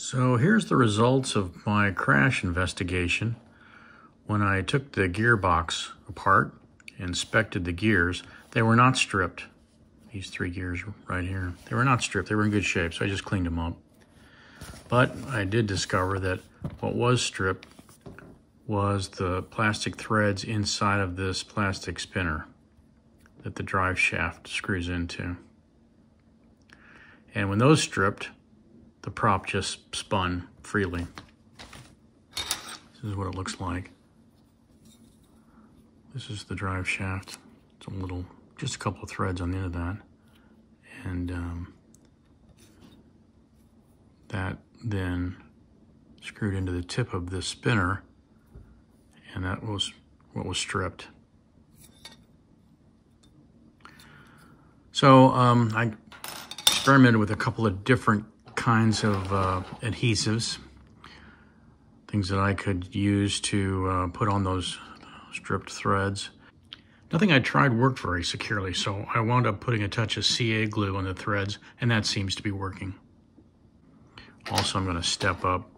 So here's the results of my crash investigation. When I took the gearbox apart, inspected the gears, they were not stripped. These three gears right here, they were not stripped. They were in good shape, so I just cleaned them up. But I did discover that what was stripped was the plastic threads inside of this plastic spinner that the drive shaft screws into. And when those stripped, the prop just spun freely. This is what it looks like. This is the drive shaft. It's a little, just a couple of threads on the end of that. And um, that then screwed into the tip of the spinner and that was what was stripped. So um, I experimented with a couple of different kinds of uh, adhesives, things that I could use to uh, put on those stripped threads. Nothing I tried worked very securely, so I wound up putting a touch of CA glue on the threads, and that seems to be working. Also, I'm going to step up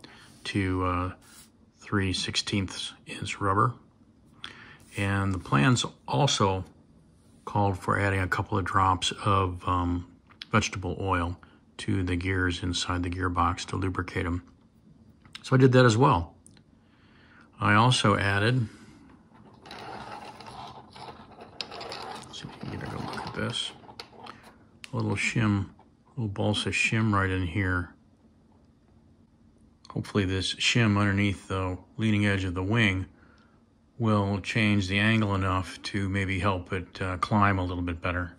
to uh, 3 16ths inch rubber. And the plans also called for adding a couple of drops of um, vegetable oil to the gears inside the gearbox to lubricate them. So I did that as well. I also added, see if you can get a good look at this, a little shim, a little balsa shim right in here Hopefully this shim underneath the leading edge of the wing will change the angle enough to maybe help it uh, climb a little bit better.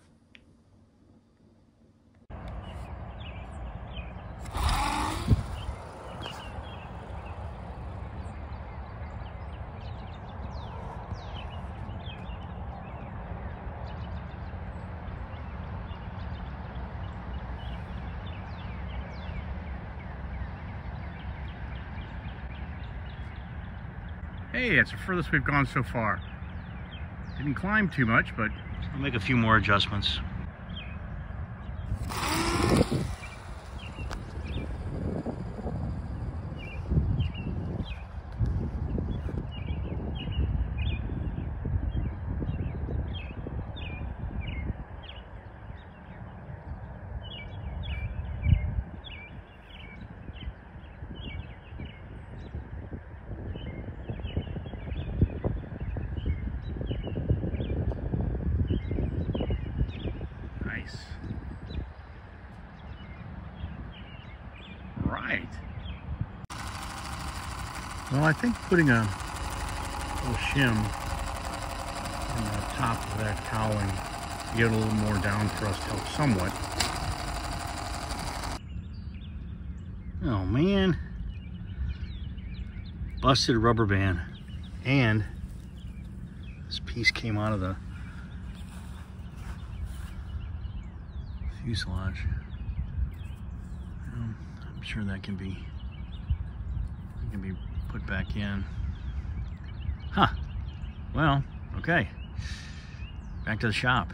Hey, it's the furthest we've gone so far. Didn't climb too much, but I'll make a few more adjustments. Right. Well, I think putting a little shim on the top of that cowling to get a little more down thrust helps somewhat. Oh man. Busted rubber band. And this piece came out of the fuselage. Um, I'm sure that can be can be put back in. Huh. Well, okay. Back to the shop.